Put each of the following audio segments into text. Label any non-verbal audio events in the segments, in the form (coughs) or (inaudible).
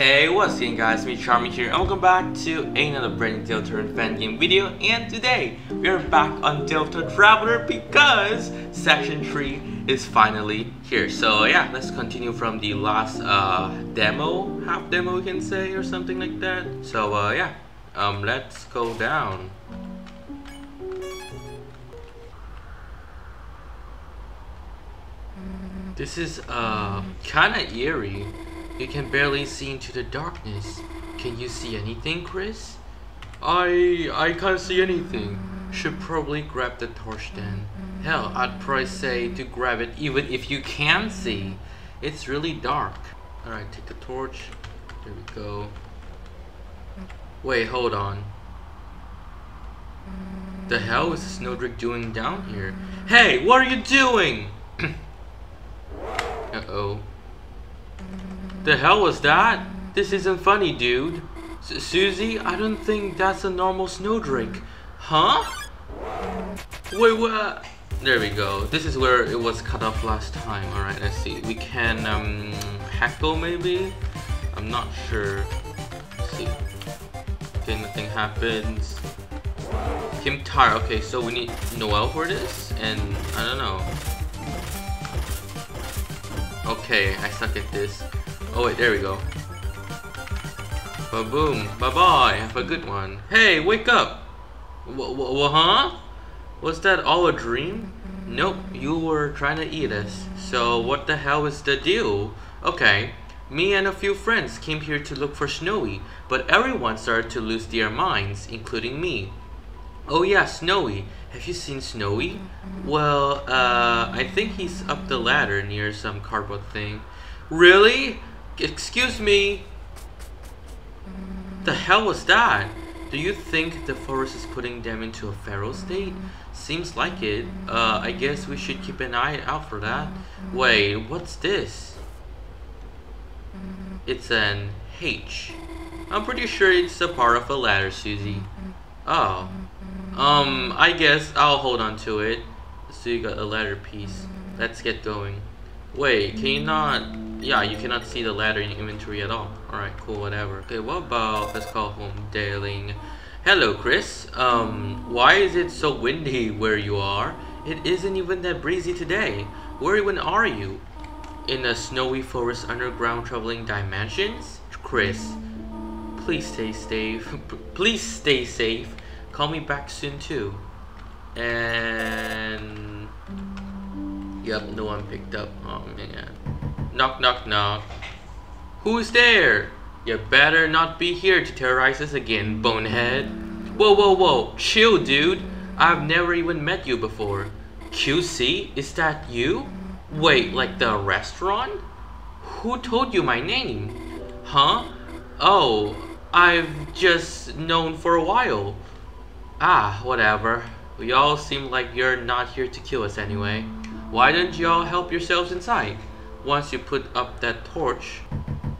Hey, what's going guys, me Charmy here and welcome back to another brand new Deltarune fan game video and today we are back on Delta Traveler because section 3 is finally here. So yeah, let's continue from the last uh, demo, half demo you can say or something like that. So uh, yeah, um, let's go down. This is uh, kinda eerie. You can barely see into the darkness. Can you see anything, Kris? I I can't see anything. Should probably grab the torch then. Hell, I'd probably say to grab it even if you can see. It's really dark. Alright, take the torch. There we go. Wait, hold on. The hell is Snowdrake doing down here? Hey, what are you doing? (coughs) Uh-oh. The hell was that? This isn't funny, dude. S Susie, I don't think that's a normal snowdrake. Huh? Wait, what? There we go. This is where it was cut off last time. Alright, let's see. We can, um, heckle maybe? I'm not sure. Let's see. Okay, nothing happens. Kim Tar. Okay, so we need Noelle for this? And, I don't know. Okay, I suck at this. Oh wait, there we go. Ba boom, bye bye. Have a good one. Hey, wake up. What? huh? Was that all a dream? Nope, you were trying to eat us. So what the hell is the deal? Okay, me and a few friends came here to look for Snowy, but everyone started to lose their minds, including me. Oh yeah, Snowy. Have you seen Snowy? Well, uh, I think he's up the ladder near some cardboard thing. Really? Excuse me? The hell was that? Do you think the forest is putting them into a feral state? Seems like it. Uh, I guess we should keep an eye out for that. Wait, what's this? It's an H. I'm pretty sure it's a part of a ladder, Susie. Oh. Um, I guess I'll hold on to it. So you got a ladder piece. Let's get going. Wait, can you not... Yeah, you cannot see the ladder in inventory at all. Alright, cool, whatever. Okay, what about... Let's call home Darling. Hello, Kris. Um, why is it so windy where you are? It isn't even that breezy today. Where even are you? In a snowy forest underground traveling dimensions? Kris, please stay safe. (laughs) please stay safe. Call me back soon too. And Yep, no one picked up. Oh man. Knock knock knock. Who's there? You better not be here to terrorize us again, bonehead. Whoa whoa whoa, chill dude. I've never even met you before. QC, is that you? Wait, like the restaurant? Who told you my name? Huh? Oh, I've just known for a while. Ah, whatever. We all seem like you're not here to kill us anyway. Why don't y'all help yourselves inside? Once you put up that torch...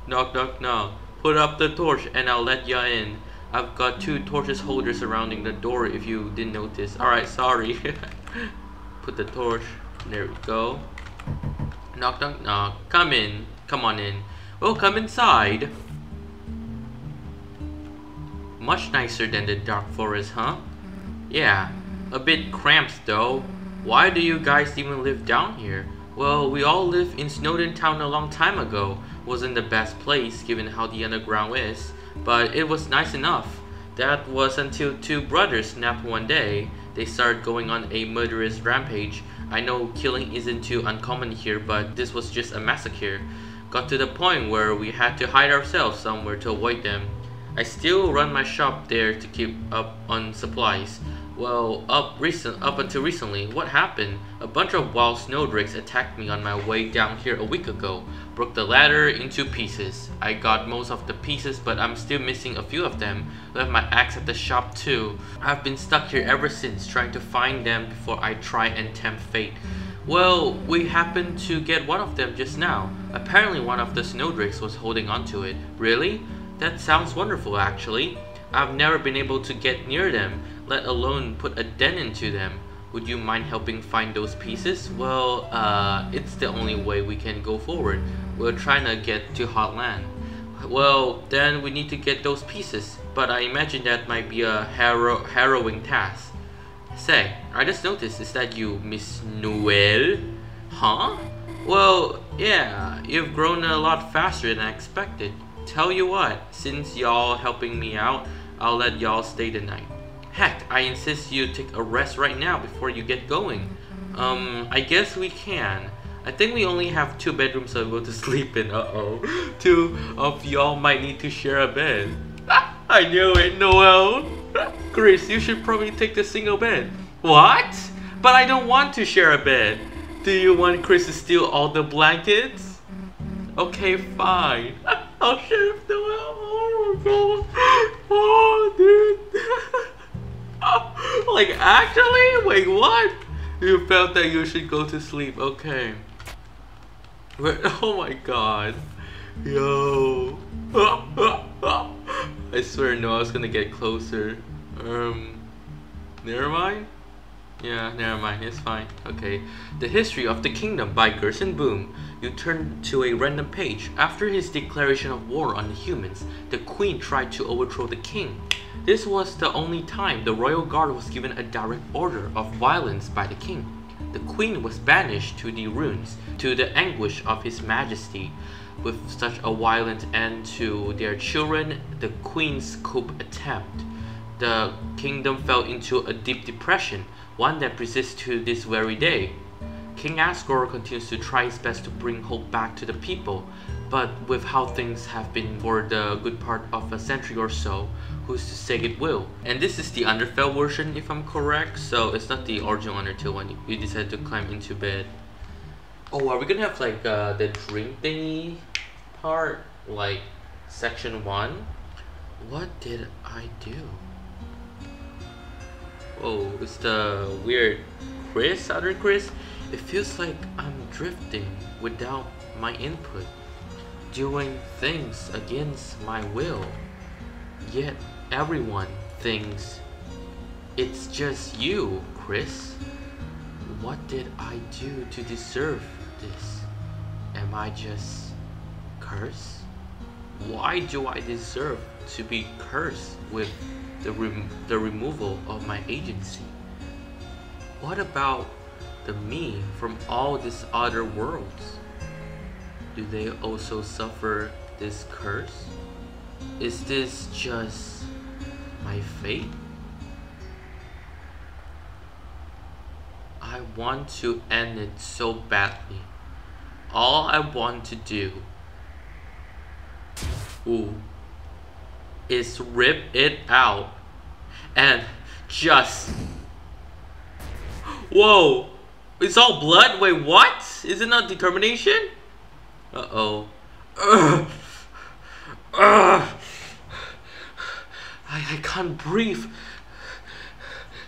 Knock knock knock. Put up the torch and I'll let ya in. I've got two torches holders surrounding the door if you didn't notice. Alright, sorry. (laughs) put the torch. There we go. Knock knock knock. Come in. Come on in. Well, come inside. Much nicer than the dark forest, huh? Yeah, a bit cramped though. Why do you guys even live down here? Well, we all lived in Snowdin Town a long time ago. Wasn't the best place given how the underground is, but it was nice enough. That was until two brothers snapped one day. They started going on a murderous rampage. I know killing isn't too uncommon here, but this was just a massacre. Got to the point where we had to hide ourselves somewhere to avoid them. I still run my shop there to keep up on supplies. Well, up recent up until recently, what happened? A bunch of wild snowdrakes attacked me on my way down here a week ago. Broke the ladder into pieces. I got most of the pieces, but I'm still missing a few of them. Left my axe at the shop too. I've been stuck here ever since, trying to find them before I try and tempt fate. Well, we happened to get one of them just now. Apparently one of the snowdrakes was holding onto it. Really? That sounds wonderful actually. I've never been able to get near them let alone put a dent into them. Would you mind helping find those pieces? Well, uh, it's the only way we can go forward. We're trying to get to Hotland. Well, then we need to get those pieces, but I imagine that might be a harrow harrowing task. Say, I just noticed, is that you, Miss Noelle? Huh? Well, yeah, you've grown a lot faster than I expected. Tell you what, since y'all helping me out, I'll let y'all stay the night. Heck, I insist you take a rest right now before you get going. Um, I guess we can. I think we only have two bedrooms to go to (laughs) sleep in, uh-oh. Two of y'all might need to share a bed. (laughs) I knew it, Noelle. (laughs) Kris, you should probably take the single bed. What? But I don't want to share a bed. Do you want Kris to steal all the blankets? Okay, fine. I'll with Noelle. Oh. Oh, dude. (laughs) like, actually? Wait, what? You felt that you should go to sleep. Okay. Wait, (laughs) oh my god. Yo. (laughs) I swear no, I was gonna get closer. Um, never mind. Yeah, never mind, it's fine. Okay. The History of the Kingdom by Gerson Boom. You turn to a random page. After his declaration of war on the humans, the queen tried to overthrow the king. This was the only time the royal guard was given a direct order of violence by the king. The queen was banished to the ruins, to the anguish of his majesty. With such a violent end to their children, the queen's coup attempt, the kingdom fell into a deep depression, one that persists to this very day. King Asgore continues to try his best to bring hope back to the people, but with how things have been for the good part of a century or so, who's to say it will? And this is the Underfell version if I'm correct, so it's not the original Undertale one you decide to climb into bed. Oh, are we gonna have like uh, the dream thingy part? Like section 1? What did I do? Oh, it's the weird Kris, other Kris? It feels like I'm drifting without my input, doing things against my will. Yet everyone thinks it's just you, Kris. What did I do to deserve this? Am I just cursed? Why do I deserve to be cursed with the, rem the removal of my agency? What about the me from all these other worlds? Do they also suffer this curse? Is this just my fate? I want to end it so badly. All I want to do ooh, is rip it out and just Whoa! It's all blood? Wait, what? Is it not determination? Uh-oh. Ugh. (sighs) Ugh. I, I can't breathe.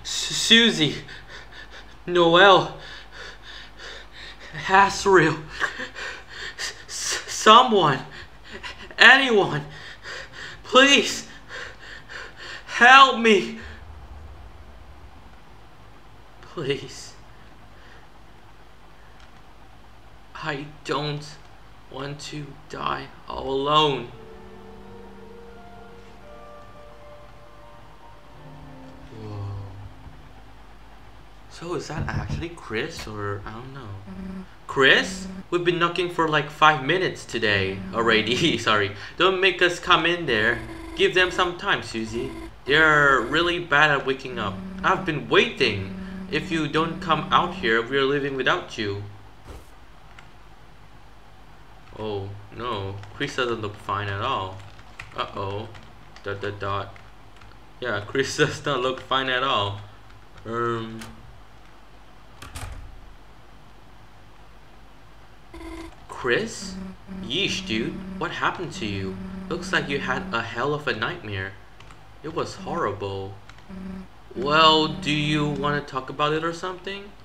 Susie. Noelle. Asriel. someone. Anyone. Please. Help me. Please. I don't want to die all alone. Whoa. So is that actually Kris or I don't know. Mm-hmm. Kris? We've been knocking for like five minutes today mm-hmm. already. (laughs) Sorry. Don't make us come in there. Give them some time, Susie. They're really bad at waking up. I've been waiting. If you don't come out here, we're leaving without you. Oh, no. Kris doesn't look fine at all. Uh-oh. Dot dot dot. Yeah, (laughs) Kris does not look fine at all. Um... Kris? Yeesh, dude. What happened to you? Looks like you had a hell of a nightmare. It was horrible. Well, do you want to talk about it or something? (gasps)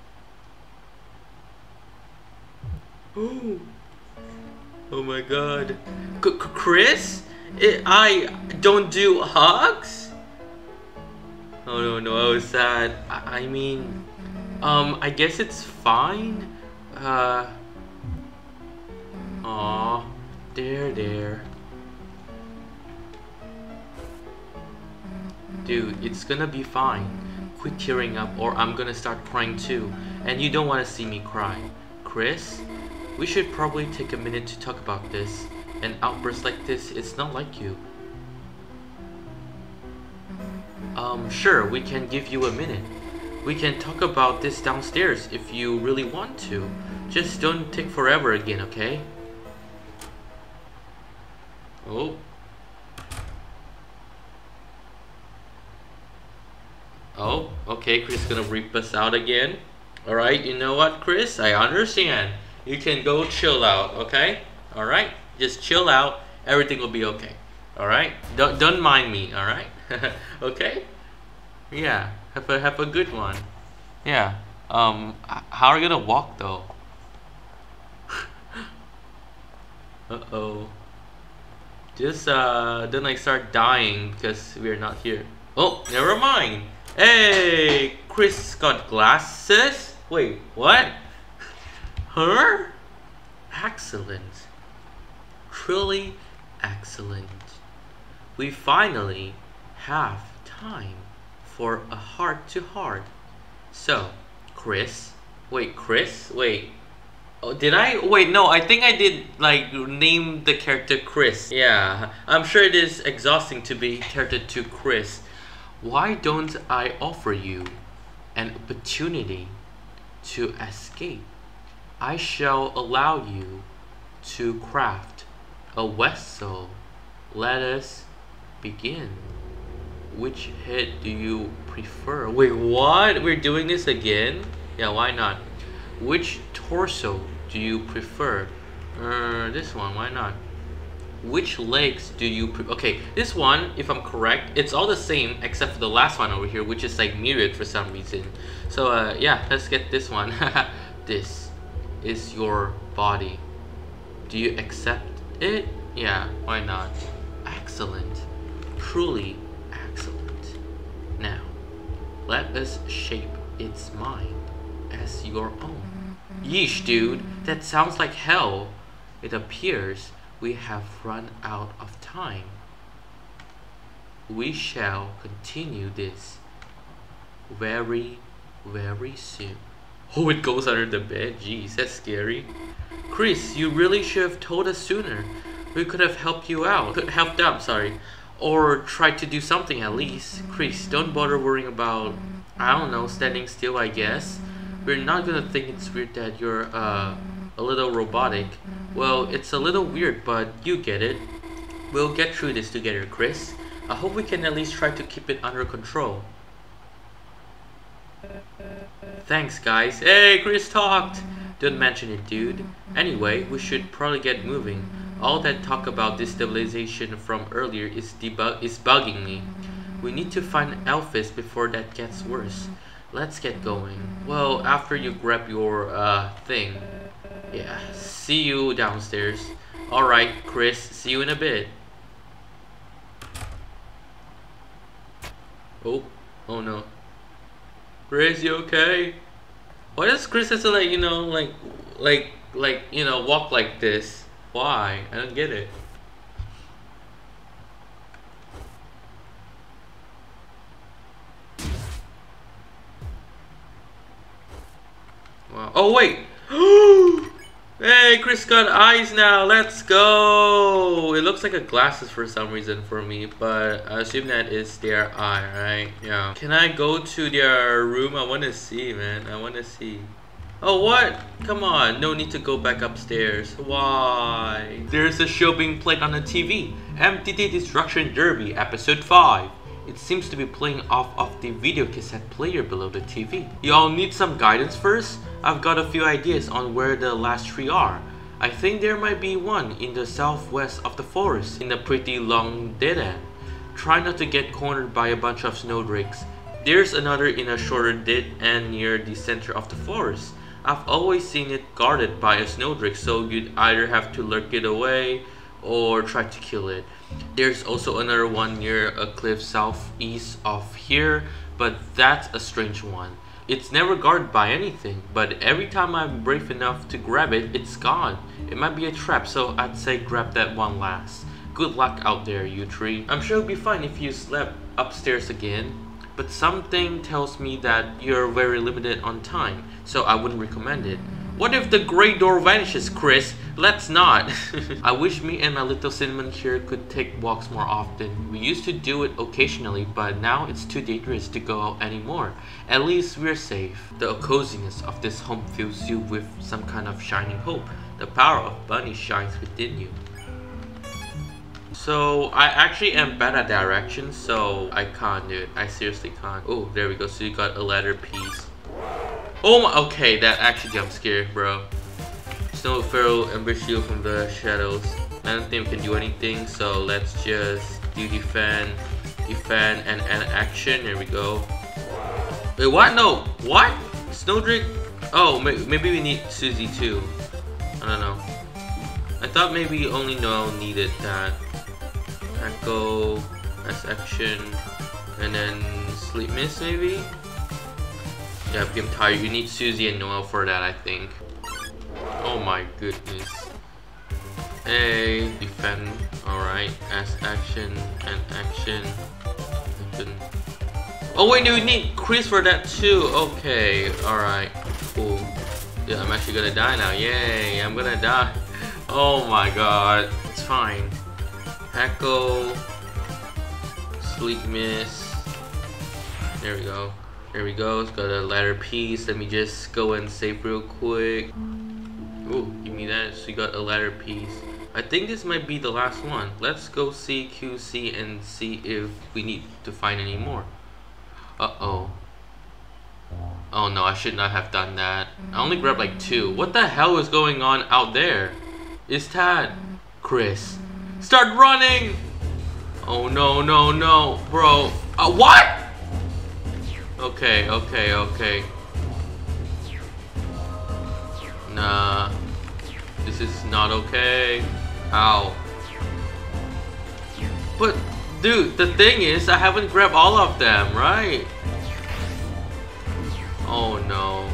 (gasps) Oh, Oh my god. C Kris? It, I don't do hugs? Oh no, no, I was sad. I, I mean, um, I guess it's fine. Uh. Aw. There, there. Dude, it's gonna be fine. Quit tearing up or I'm gonna start crying too. And you don't wanna see me cry. Kris? We should probably take a minute to talk about this. An outburst like this is not like you. Um, sure, we can give you a minute. We can talk about this downstairs if you really want to. Just don't take forever again, okay? Oh. Oh, okay, Kris is gonna rip us out again. Alright, you know what, Kris? I understand. You can go chill out, okay? Alright? Just chill out. Everything will be okay. Alright? Don't, don't mind me, alright? (laughs) okay? Yeah, have a, have a good one. Yeah. Um, how are you gonna walk though? (laughs) Uh-oh. Just, uh, don't like start dying because we're not here. Oh, never mind. Hey, Kris got glasses? Wait, what? Excellent. Truly excellent. We finally have time for a heart to heart. So, Kris. Wait, Kris? Wait. Oh, did I? Wait, no, I think I did, like, name the character Kris. Yeah, I'm sure it is exhausting to be character to Kris. Why don't I offer you an opportunity to escape? I shall allow you to craft a vessel. Let us begin. Which head do you prefer? Wait, what? We're doing this again? Yeah, why not? Which torso do you prefer? Uh, this one, why not? which legs do you okay this one if i'm correct it's all the same except for the last one over here which is like mirrored for some reason so uh yeah let's get this one (laughs) this is your body. Do you accept it? Yeah why not? Excellent. Truly excellent. Now let us shape its mind as your own. Yeesh dude. That sounds like hell. It appears we have run out of time. We shall continue this very, very soon. Oh, it goes under the bed. Jeez, that's scary. Kris, you really should have told us sooner. We could have helped you out. Could helped out, sorry. Or tried to do something at least. Kris, don't bother worrying about, I don't know, standing still, I guess. We're not gonna think it's weird that you're, uh, a little robotic. Well, it's a little weird, but you get it. We'll get through this together, Kris. I hope we can at least try to keep it under control. Thanks, guys. Hey, Kris talked! Don't mention it, dude. Anyway, we should probably get moving. All that talk about destabilization from earlier is, debug is bugging me. We need to find Alphys before that gets worse. Let's get going. Well, after you grab your, uh, thing. Yeah, see you downstairs. Alright, Kris, see you in a bit. Oh, oh no. Kris, you okay? Why does Kris have to like, you know, like, like, like, you know, walk like this? Why? I don't get it. Wow. Oh, wait! (gasps) (gasps) Hey, Kris got eyes now. Let's go. It looks like a glasses for some reason for me, but I assume that is their eye, right? Yeah. Can I go to their room? I want to see, man. I want to see. Oh, what? Come on. No need to go back upstairs. Why? There's a show being played on the TV. MTT Destruction Derby, Episode 5. It seems to be playing off of the video cassette player below the TV. Y'all need some guidance first? I've got a few ideas on where the last three are. I think there might be one in the southwest of the forest in a pretty long dead end. Try not to get cornered by a bunch of snowdrakes. There's another in a shorter dead end near the center of the forest. I've always seen it guarded by a snowdrake so you'd either have to lurk it away or try to kill it. There's also another one near a cliff southeast of here, but that's a strange one. It's never guarded by anything, but every time I'm brave enough to grab it, it's gone. It might be a trap, so I'd say grab that one last. Good luck out there, you tree. I'm sure it'll be fine if you slept upstairs again, but something tells me that you're very limited on time, so I wouldn't recommend it. What if the great door vanishes, Kris? Let's not. (laughs) I wish me and my little cinnamon here could take walks more often. We used to do it occasionally, but now it's too dangerous to go out anymore. At least we're safe. The coziness of this home fills you with some kind of shining hope. The power of Bunny shines within you. So I actually am bad at directions, so I can't do it. I seriously can't. Oh, there we go. So you got a letter piece. Oh my, okay, that actually jump scared, bro. Snow Pharaoh ambush you from the shadows. I don't think we can do anything, so let's just do defend, defend, and, and action. Here we go. Wait, what? No, what? Snowdrake? Oh, maybe we need Susie too. I don't know. I thought maybe only Noelle needed that. Echo, S action, and then Sleep Mist maybe? Yeah, I'm tired. You need Susie and Noelle for that, I think. Oh my goodness. A defend. Alright. S action and action. Oh wait, no, we need Kris for that too. Okay. Alright. Cool. Yeah, I'm actually gonna die now. Yay, I'm gonna die. (laughs) Oh my god. It's fine. Echo. Sleep Mist. There we go. There we go. It's got a ladder piece. Let me just go and save real quick. Oh, give me that. So you got a ladder piece. I think this might be the last one. Let's go see QC and see if we need to find any more. Uh-oh. Oh no, I should not have done that. I only grabbed like two. What the hell is going on out there? Is Tad? Kris. Start running! Oh no, no, no, bro. Uh, what? Okay, okay, okay. Nah. This is not okay. Ow. But, dude, the thing is, I haven't grabbed all of them, right? Oh no.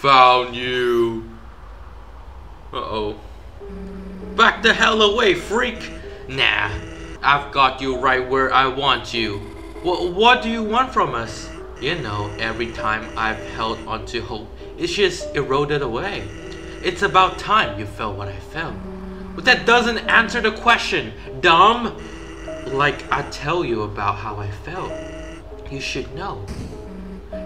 Found you. Uh-oh. Back the hell away, freak! Nah, I've got you right where I want you. W what do you want from us? You know, every time I've held onto hope, it's just eroded away. It's about time you felt what I felt. But that doesn't answer the question, dumb! Like I tell you about how I felt. You should know.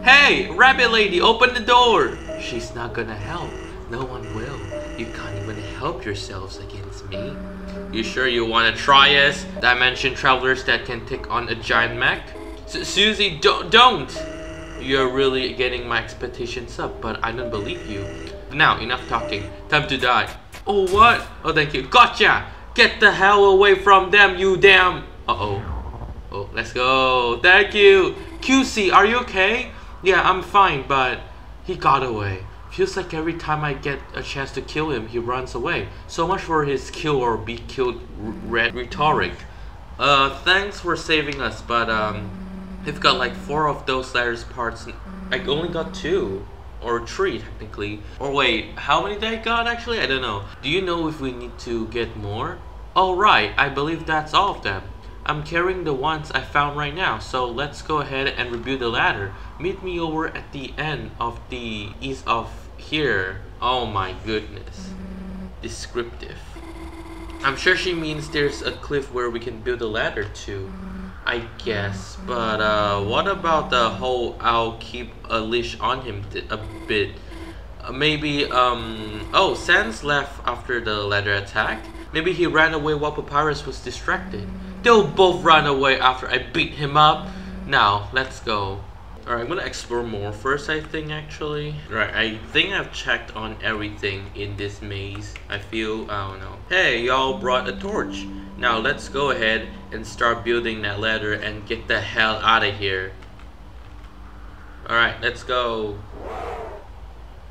Hey, rabbit lady, open the door! She's not gonna help. No one will. You can't even help yourselves against me. You sure you wanna try us? Dimension travelers that can take on a giant mech? S Susie, don't, don't! You're really getting my expectations up, but I don't believe you. Now, enough talking. Time to die. Oh, what? Oh, thank you. Gotcha! Get the hell away from them, you damn... Uh-oh. Oh, let's go. Thank you. QC, are you okay? Yeah, I'm fine, but he got away. Feels like every time I get a chance to kill him, he runs away. So much for his kill or be killed red rhetoric. Uh, thanks for saving us, but um, we've got like four of those letters parts. I only got two. Or three, technically. Or wait, how many did I got actually? I don't know. Do you know if we need to get more? Oh right, I believe that's all of them. I'm carrying the ones I found right now, so let's go ahead and review the ladder. Meet me over at the end of the east of here. Oh my goodness. Descriptive. I'm sure she means there's a cliff where we can build a ladder to. I guess, but uh, what about the whole I'll keep a leash on him a bit? Uh, maybe, um, oh, Sans left after the ladder attack? Maybe he ran away while Papyrus was distracted. They'll both run away after I beat him up. Now, let's go. Alright, I'm gonna explore more first, I think, actually. Right, I think I've checked on everything in this maze. I feel, I don't know. Hey, y'all brought a torch. Now, let's go ahead and start building that ladder and get the hell out of here. Alright, let's go.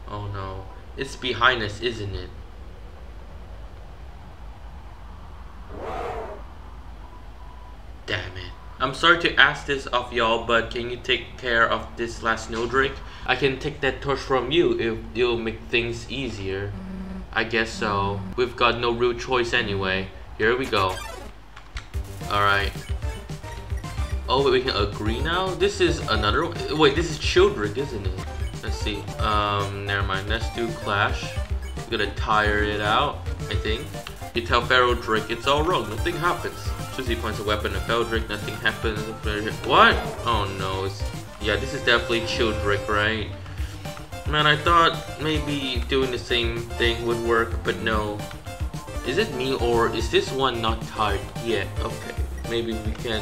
Oh no. It's behind us, isn't it? Damn it. I'm sorry to ask this of y'all, but can you take care of this last snowdrake? I can take that torch from you if you'll make things easier. I guess so. We've got no real choice anyway. Here we go. Alright. Oh, wait, we can agree now? This is another one? Wait, this is Chilldrake, isn't it? Let's see. Um, never mind. Let's do Clash. We're gonna tire it out, I think. You tell Feral Drake it's all wrong, nothing happens. Susie points a weapon at Feral Drake, nothing happens. What? Oh no, it's... Yeah, this is definitely Chilldrake, right? Man, I thought maybe doing the same thing would work, but no. Is it me or is this one not tired yet? Okay, maybe we can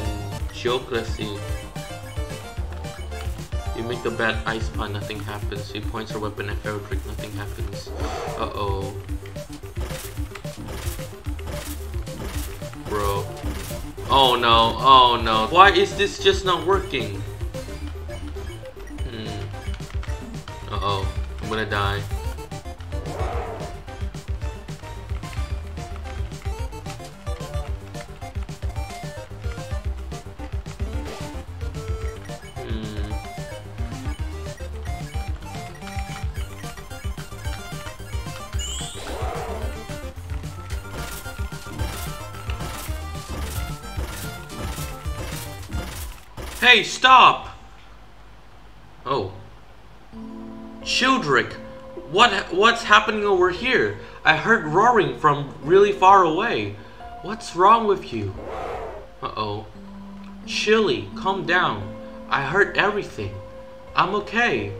joke, let's see. You make a bad ice pun, nothing happens. He points her weapon at Feral Drake, nothing happens. Uh-oh. Bro. Oh no, oh no. Why is this just not working? Hmm. Uh-oh. I'm gonna die. Hey, stop! Oh. Chilldrake, what what's happening over here? I heard roaring from really far away. What's wrong with you? Uh-oh. Chilly, calm down. I heard everything. I'm okay.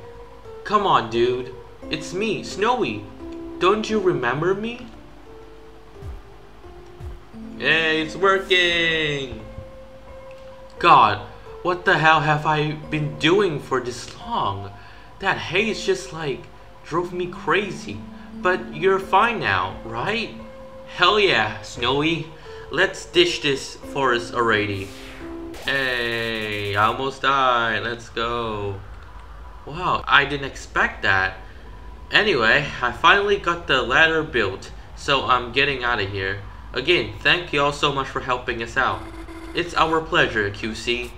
Come on, dude. It's me, Snowy. Don't you remember me? Hey, it's working! God, what the hell have I been doing for this long? That haze just like drove me crazy. But you're fine now, right? Hell yeah, Snowy. Let's ditch this forest already. Hey, I almost died. Let's go. Wow, I didn't expect that. Anyway, I finally got the ladder built, so I'm getting out of here. Again, thank you all so much for helping us out. It's our pleasure, QC.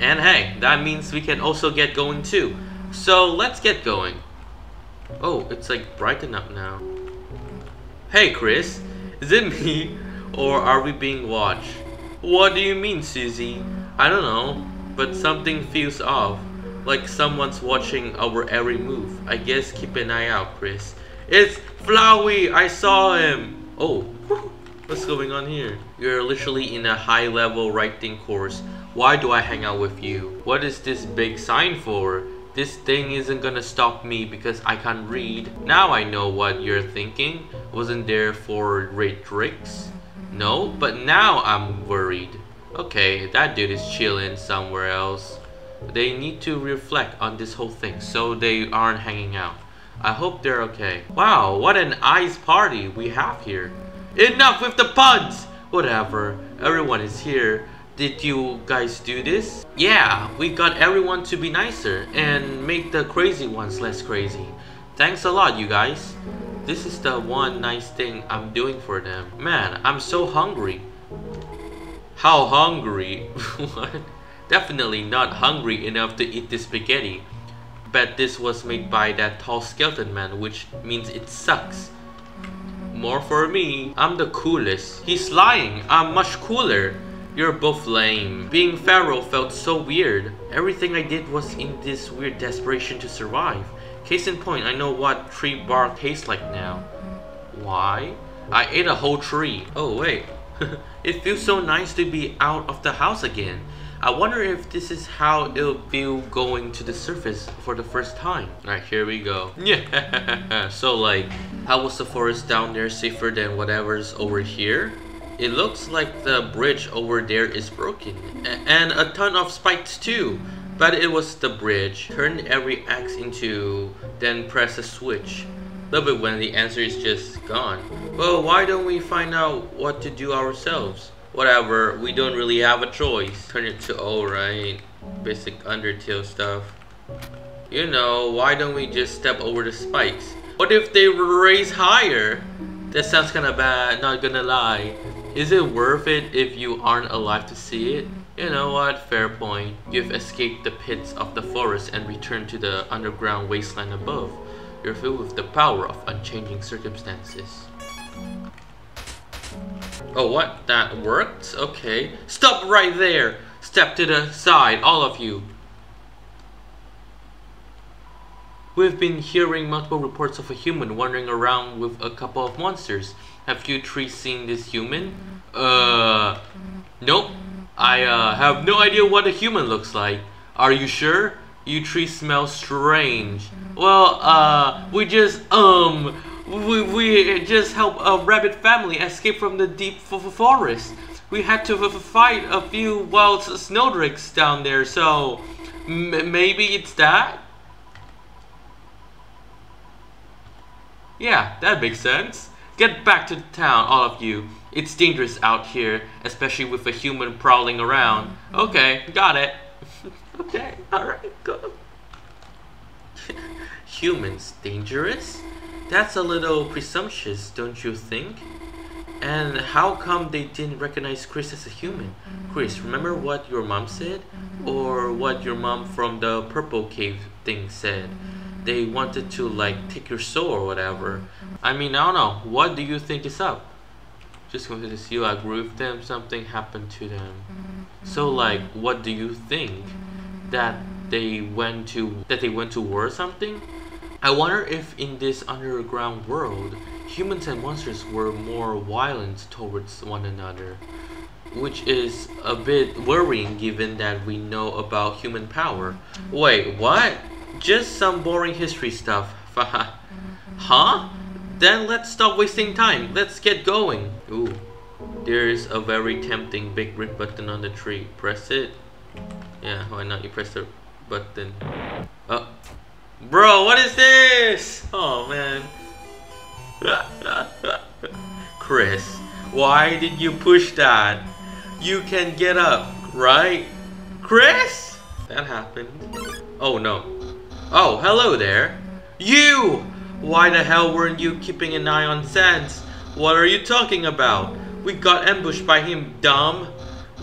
And hey, that means we can also get going too. So let's get going. Oh, it's like brighten up now. Hey Kris, is it (laughs) me? Or are we being watched? What do you mean, Susie? I don't know, but something feels off. Like someone's watching our every move. I guess keep an eye out, Kris. It's Flowey! I saw him! Oh, what's going on here? You're literally in a high level writing course. Why do I hang out with you? What is this big sign for? This thing isn't gonna stop me because I can't read. Now I know what you're thinking. Wasn't there for rate tricks? No, but now I'm worried. Okay, that dude is chilling somewhere else. They need to reflect on this whole thing so they aren't hanging out. I hope they're okay. Wow, what an ice party we have here. Enough with the puns! Whatever, everyone is here. Did you guys do this? Yeah, we got everyone to be nicer and make the crazy ones less crazy. Thanks a lot, you guys. This is the one nice thing I'm doing for them. Man, I'm so hungry. How hungry? (laughs) what? Definitely not hungry enough to eat this spaghetti. Bet this was made by that tall skeleton man, which means it sucks. More for me. I'm the coolest. He's lying. I'm much cooler. You're both lame. Being feral felt so weird. Everything I did was in this weird desperation to survive. Case in point, I know what tree bark tastes like now. Why? I ate a whole tree. Oh wait. (laughs) it feels so nice to be out of the house again. I wonder if this is how it'll feel going to the surface for the first time. Alright, here we go. (laughs) Yeah. (laughs) so like, how was the forest down there safer than whatever's over here? It looks like the bridge over there is broken. A and a ton of spikes too. But it was the bridge. Turn every axe into, then press a switch. Love it when the answer is just gone. Well, why don't we find out what to do ourselves? Whatever, we don't really have a choice. Turn it to O, right? Basic Undertale stuff. You know, why don't we just step over the spikes? What if they raise higher? That sounds kinda bad, not gonna lie. Is it worth it if you aren't alive to see it? You know what, fair point. You've escaped the pits of the forest and returned to the underground wasteland above. You're filled with the power of unchanging circumstances. Oh, what? That worked? Okay. Stop right there! Step to the side, all of you. We've been hearing multiple reports of a human wandering around with a couple of monsters. Have you three seen this human? Uh, nope. I uh, have no idea what a human looks like. Are you sure? You three smell strange. Well, uh, we just, um, we, we just helped a rabbit family escape from the deep forest. We had to fight a few wild snowdrakes down there, so maybe it's that? Yeah, that makes sense. Get back to town, all of you. It's dangerous out here, especially with a human prowling around. Okay, got it. (laughs) okay, alright, go. (laughs) Humans dangerous? That's a little presumptuous, don't you think? And how come they didn't recognize Kris as a human? Kris, remember what your mom said? Or what your mom from the purple cave thing said? They wanted to like take your soul or whatever. I mean, I don't know. What do you think is up? Just going to see you agree with them, something happened to them. So mm-hmm. like, what do you think? That they went to that they went to war or something? I wonder if in this underground world, humans and monsters were more violent towards one another. Which is a bit worrying given that we know about human power. Mm-hmm. Wait, what? Just some boring history stuff. huh? Then let's stop wasting time. Let's get going. Ooh. There's a very tempting big red button on the tree. Press it. Yeah, why not? You press the button. Oh. Bro, what is this? Oh, man. (laughs) Kris, why did you push that? You can get up, right? Kris? That happened. Oh, no. Oh, hello there. You! Why the hell weren't you keeping an eye on Sans? What are you talking about? We got ambushed by him, dumb.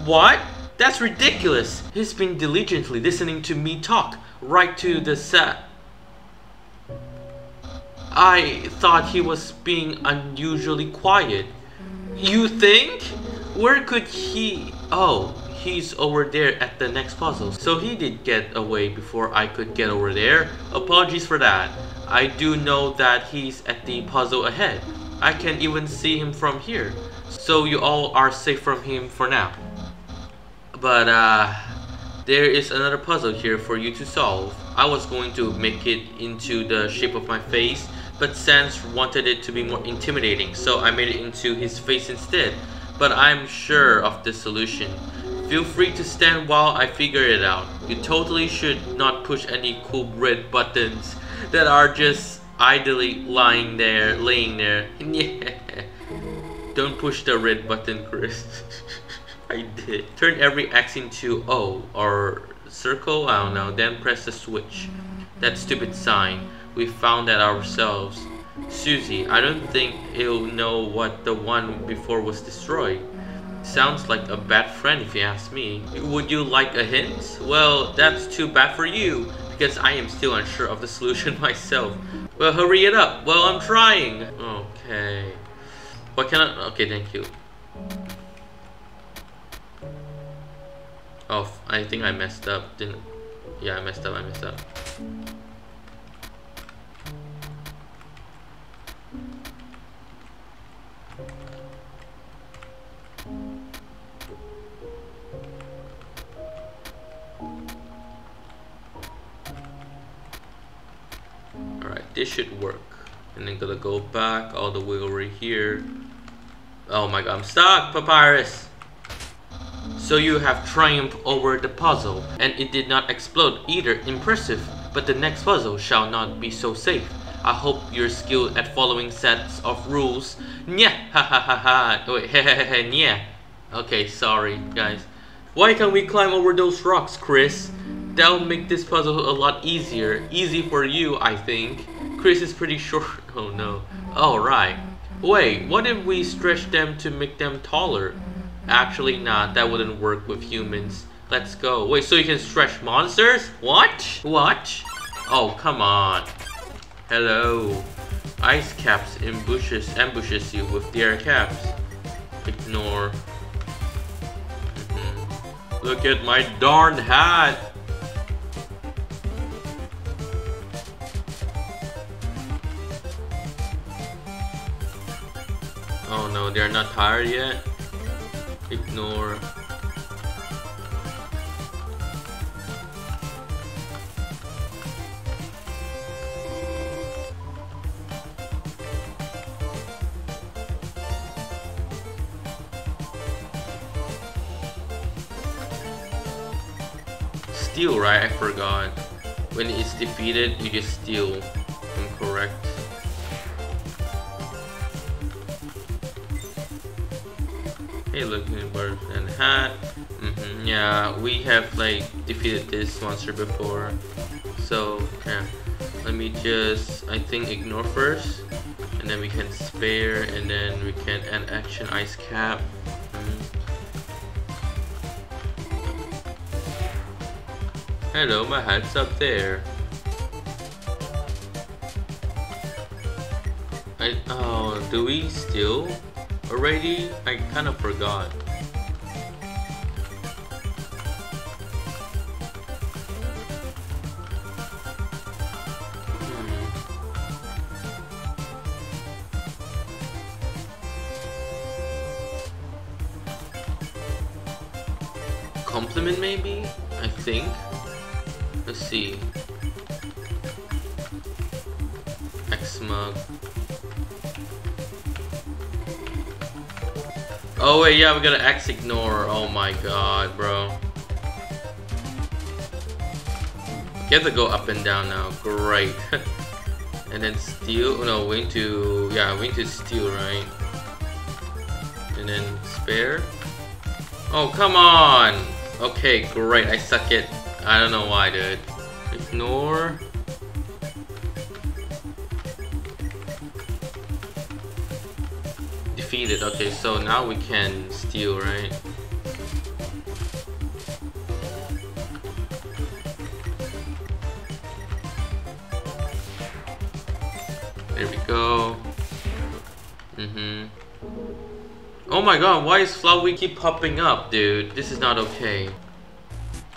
What? That's ridiculous. He's been diligently listening to me talk right to the set. I thought he was being unusually quiet. You think? Where could he... Oh, he's over there at the next puzzle. So he did get away before I could get over there. Apologies for that. I do know that he's at the puzzle ahead. I can even see him from here. So you all are safe from him for now. But uh, there is another puzzle here for you to solve. I was going to make it into the shape of my face but Sans wanted it to be more intimidating, so I made it into his face instead. But I'm sure of the solution. Feel free to stand while I figure it out. You totally should not push any cool red buttons that are just idly lying there, laying there. (laughs) Yeah. Don't push the red button, Kris. (laughs) I did. Turn every X into O or circle, I don't know, then press the switch. That stupid sign we found that ourselves. Susie, I don't think he'll know what the one before was destroyed. Sounds like a bad friend if you ask me. Would you like a hint? Well, that's too bad for you, because I am still unsure of the solution (laughs) myself. Well, hurry it up. Well, I'm trying. Okay. What can I... Okay, thank you. Oh, I think I messed up. Didn't... Yeah, I messed up. I messed up. This should work. And then gonna go back all the way over here. Oh my god, I'm stuck, Papyrus! So you have triumphed over the puzzle, and it did not explode either. Impressive, but the next puzzle shall not be so safe. I hope you're skilled at following sets of rules. Nya, ha ha ha ha. Wait, he he he, nya. Okay, sorry, guys. Why can't we climb over those rocks, Kris? That'll make this puzzle a lot easier. Easy for you, I think. Kris is pretty short. (laughs) Oh no. Alright. Wait, what if we stretch them to make them taller? Actually, not. That wouldn't work with humans. Let's go. Wait, so you can stretch monsters? What? What? Oh, come on. Hello. Ice caps ambushes ambushes you with their caps. Ignore. Mm -hmm. Look at my darn hat. Oh no, they're not tired yet. Ignore. steal, right? I forgot. When it's defeated, you just steal. I'm correct. Hey, look, bird and hat. Mm -hmm. Yeah, we have like defeated this monster before. So, yeah. Let me just, I think, ignore first. And then we can spare, and then we can end action ice cap. Hello, my hat's up there. I, oh, do we steal already? I kind of forgot. Oh wait, yeah, we got to X ignore. Oh my god, bro. Get to go up and down now. Great. (laughs) and then steal. No, we need to. Yeah, we need to steal, right? And then spare. Oh, come on! Okay, great. I suck it. I don't know why, dude. Ignore. Okay, so now we can steal, right? There we go. Mm-hmm. Oh my god, why is Flowey keep popping up, dude? This is not okay.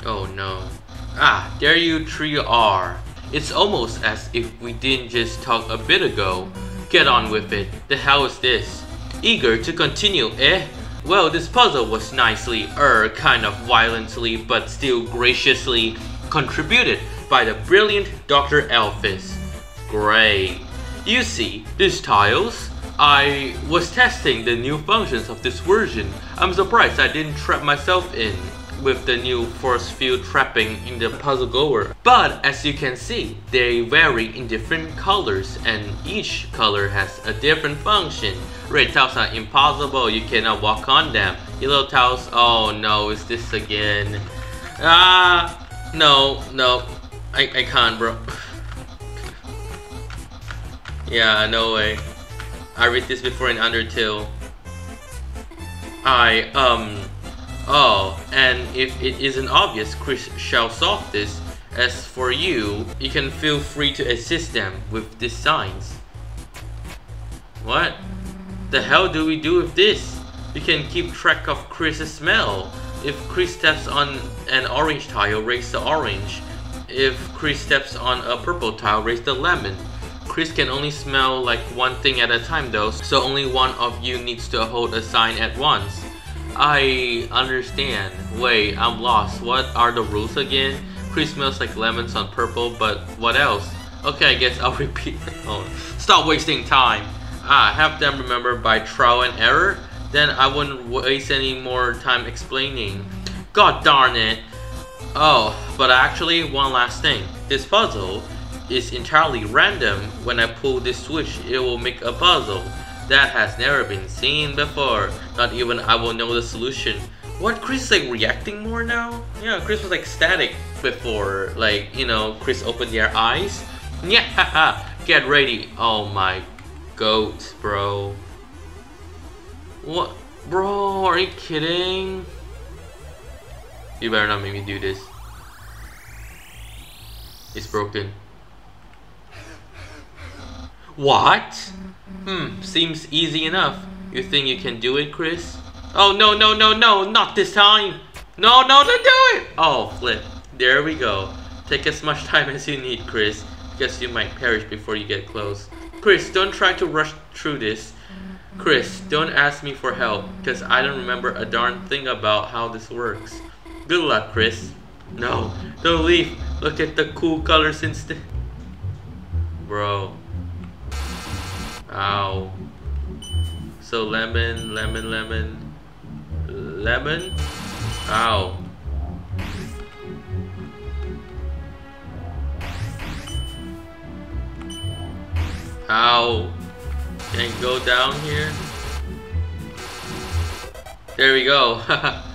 Oh no. Ah, there you three are. It's almost as if we didn't just talk a bit ago. Get on with it. The hell is this? Eager to continue, eh? Well, this puzzle was nicely, er, kind of violently, but still graciously contributed by the brilliant Dr. Alphys. Great. You see, these tiles? I was testing the new functions of this version. I'm surprised I didn't trap myself in with the new force field trapping in the puzzle goer. But as you can see, they vary in different colors and each color has a different function. Red tiles are impossible, you cannot walk on them. Yellow tiles, oh no, is this again? Ah, no, no, I, I can't bro. (sighs) yeah, no way. I read this before in Undertale. I, um, Oh, and if it isn't obvious, Kris shall solve this. As for you, you can feel free to assist them with these signs. What? The hell do we do with this? We can keep track of Kris's smell. If Kris steps on an orange tile, raise the orange. If Kris steps on a purple tile, raise the lemon. Kris can only smell like one thing at a time though, so only one of you needs to hold a sign at once. I understand. Wait, I'm lost. What are the rules again? Kris smells like lemons on purple, but what else? Okay, I guess I'll (laughs) repeat. oh, stop wasting time. Ah, have them remember by trial and error? Then I wouldn't waste any more time explaining. God darn it. Oh, but actually, one last thing. This puzzle is entirely random. When I pull this switch, it will make a puzzle that has never been seen before. Not even I will know the solution. What, Kris is like reacting more now? Yeah, Kris was like static before. Like, you know, Kris opened their eyes. (laughs) Yeah, get ready. Oh my goat, bro. What? Bro, are you kidding? You better not make me do this. It's broken. (laughs) What? Hmm, seems easy enough. You think you can do it, Kris? Oh, no, no, no, no, not this time! No, no, don't do it! Oh, flip. There we go. Take as much time as you need, Kris. Guess you might perish before you get close. Kris, don't try to rush through this. Kris, don't ask me for help, because I don't remember a darn thing about how this works. Good luck, Kris. No, don't leave. Look at the cool colors instead. Bro. Ow. So lemon, lemon, lemon, lemon. Ow. Ow. Can go down here? There we go.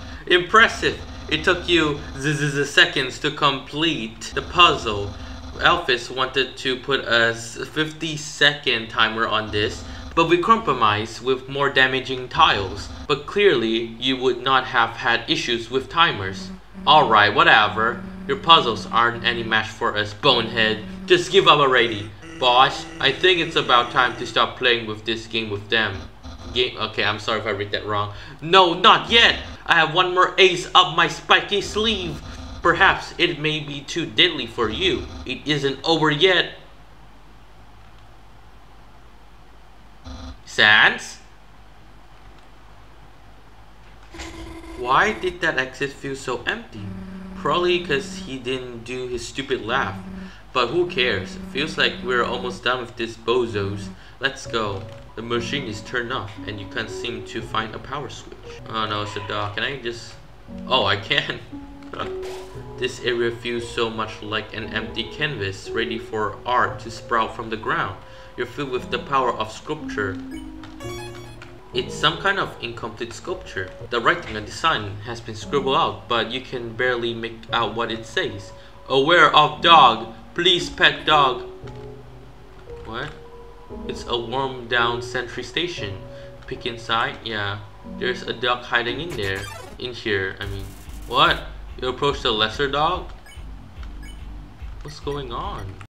(laughs) Impressive. It took you z seconds to complete the puzzle. Alphys wanted to put a 50 second timer on this, but we compromised with more damaging tiles. But clearly, you would not have had issues with timers. Alright, whatever. Your puzzles aren't any match for us, bonehead. Just give up already. Boss, I think it's about time to stop playing with this game with them. Game okay, I'm sorry if I read that wrong. No, not yet! I have one more ace up my spiky sleeve. Perhaps it may be too deadly for you. It isn't over yet. Sans? Why did that exit feel so empty? Probably because he didn't do his stupid laugh. But who cares? Feels like we're almost done with this bozos. Let's go. The machine is turned off and you can't seem to find a power switch. Oh no, it's a dog. Can I just... Oh, I can. (laughs) this area feels so much like an empty canvas ready for art to sprout from the ground. You're filled with the power of sculpture. It's some kind of incomplete sculpture. The writing and design has been scribbled out, but you can barely make out what it says. Aware of dog. Please pet dog. What? It's a warm down sentry station. Peek inside, yeah. There's a dog hiding in there. In here, I mean. What? You approach the lesser dog? What's going on?